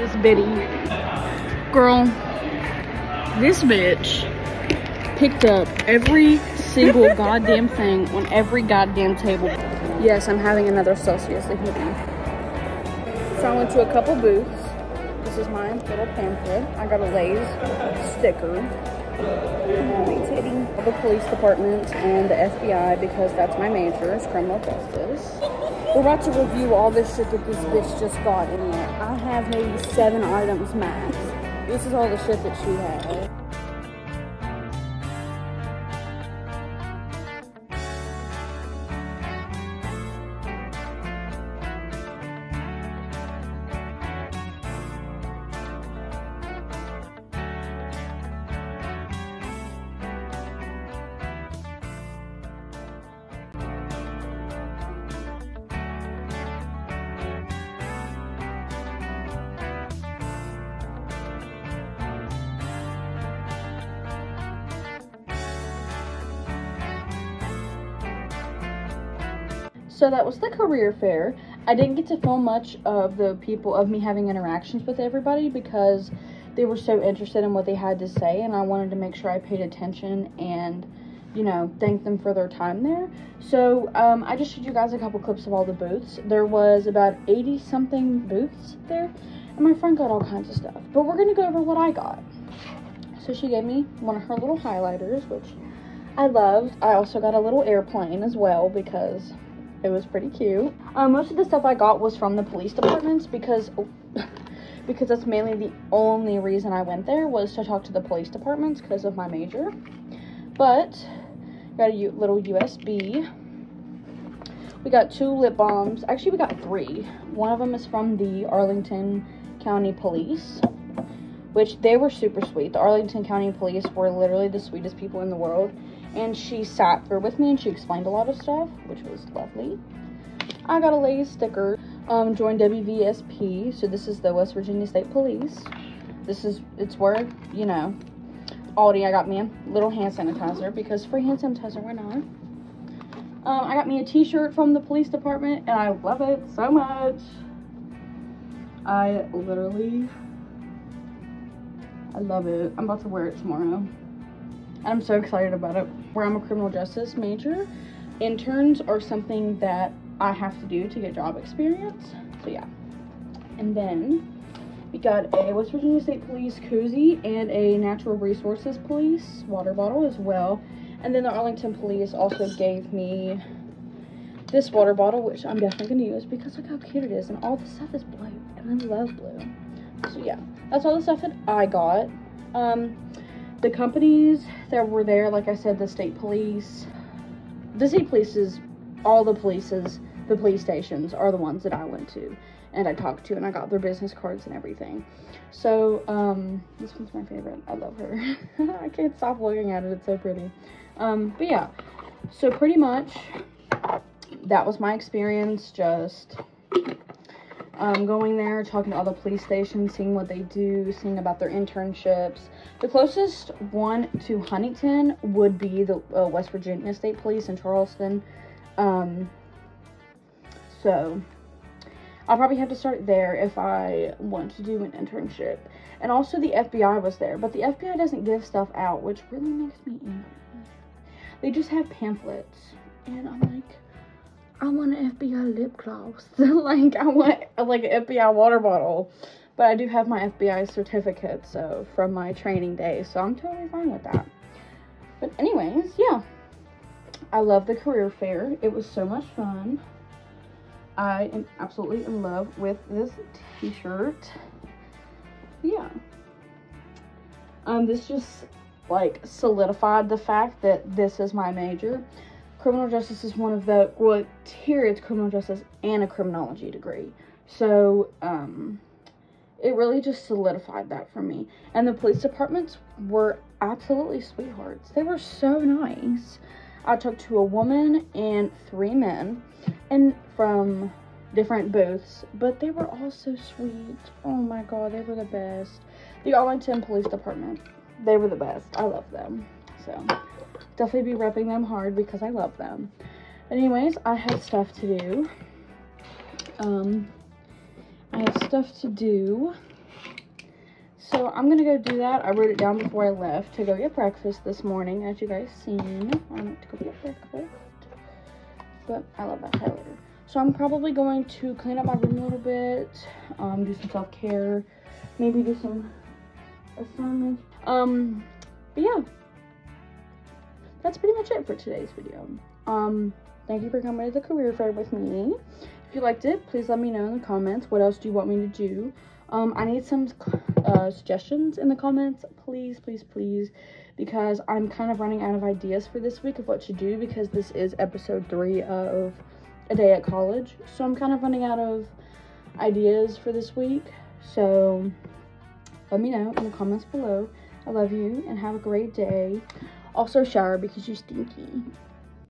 me this bitty. Girl, this bitch picked up every single goddamn thing on every goddamn table. Yes, I'm having another Celsius a hoodie. So I went to a couple booths. This is my little pamphlet. I got a Lay's sticker. The police department and the FBI because that's my major, is criminal justice. We're about to review all this shit that this bitch just got in it. I have maybe seven items max. This is all the shit that she had. So that was the career fair. I didn't get to film much of the people of me having interactions with everybody because they were so interested in what they had to say and I wanted to make sure I paid attention and you know thank them for their time there. So um, I just showed you guys a couple clips of all the booths. There was about 80 something booths there and my friend got all kinds of stuff. But we're gonna go over what I got. So she gave me one of her little highlighters which I loved. I also got a little airplane as well because it was pretty cute. Um, most of the stuff I got was from the police departments because because that's mainly the only reason I went there was to talk to the police departments because of my major. But got a U little USB. We got two lip balms. Actually, we got three. One of them is from the Arlington County Police, which they were super sweet. The Arlington County Police were literally the sweetest people in the world and she sat through with me and she explained a lot of stuff, which was lovely. I got a Lay's sticker, um, joined WVSP, so this is the West Virginia State Police. This is, it's where, you know, Aldi, I got me a little hand sanitizer because free hand sanitizer, why not? Um, I got me a t-shirt from the police department and I love it so much. I literally, I love it. I'm about to wear it tomorrow. I'm so excited about it. Where I'm a criminal justice major, interns are something that I have to do to get job experience. So yeah. And then we got a West Virginia State Police koozie and a Natural Resources Police water bottle as well. And then the Arlington Police also gave me this water bottle, which I'm definitely going to use because look how cute it is. And all the stuff is blue. And I love blue. So yeah, that's all the stuff that I got. Um, the companies that were there, like I said, the state police, the state police is all the polices, the police stations are the ones that I went to and I talked to and I got their business cards and everything. So, um, this one's my favorite. I love her. I can't stop looking at it. It's so pretty. Um, but yeah, so pretty much that was my experience just um, going there, talking to all the police stations, seeing what they do, seeing about their internships. The closest one to Huntington would be the uh, West Virginia State Police in Charleston. Um, so I'll probably have to start there if I want to do an internship. And also the FBI was there, but the FBI doesn't give stuff out, which really makes me angry. They just have pamphlets, and I'm like, I want an FBI lip gloss. like I want like an FBI water bottle. But I do have my FBI certificate, so from my training day, so I'm totally fine with that. But anyways, yeah. I love the career fair. It was so much fun. I am absolutely in love with this t-shirt. Yeah. Um, this just like solidified the fact that this is my major criminal justice is one of the well here it's criminal justice and a criminology degree. So um it really just solidified that for me. And the police departments were absolutely sweethearts. They were so nice. I talked to a woman and three men and from different booths but they were all so sweet. Oh my god they were the best. The arlington police department they were the best. I love them so definitely be repping them hard because I love them. Anyways, I have stuff to do. Um, I have stuff to do. So I'm gonna go do that. I wrote it down before I left to go get breakfast this morning, as you guys seen. I went to go get breakfast. But I love that highlighter. So I'm probably going to clean up my room a little bit, um, do some self-care, maybe do some assignments. Um, but yeah, that's pretty much it for today's video. Um, thank you for coming to the career fair with me. If you liked it, please let me know in the comments. What else do you want me to do? Um, I need some uh, suggestions in the comments, please, please, please, because I'm kind of running out of ideas for this week of what to do because this is episode three of a day at college. So I'm kind of running out of ideas for this week. So let me know in the comments below. I love you and have a great day. Also shower because you're stinky.